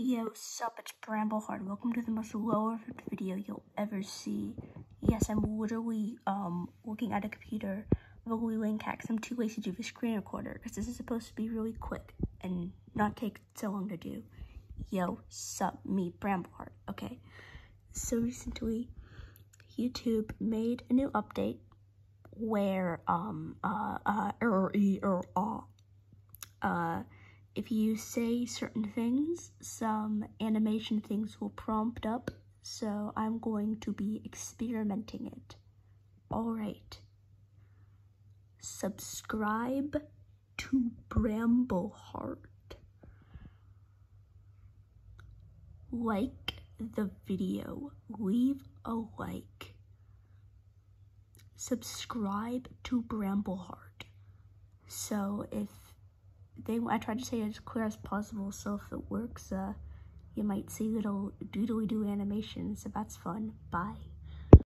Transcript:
Yo, sup, it's Brambleheart. Welcome to the most lower video you'll ever see. Yes, I'm literally um looking at a computer, literally laying cat I'm too lazy to do the screen recorder because this is supposed to be really quick and not take so long to do. Yo, sup, me, Brambleheart. Okay, so recently, YouTube made a new update where um uh uh er, er, uh, uh if you say certain things, some animation things will prompt up, so I'm going to be experimenting it. Alright. Subscribe to Brambleheart. Like the video. Leave a like. Subscribe to Brambleheart. So if they I tried to say it as clear as possible so if it works uh you might see little doodly doo animations. So that's fun. Bye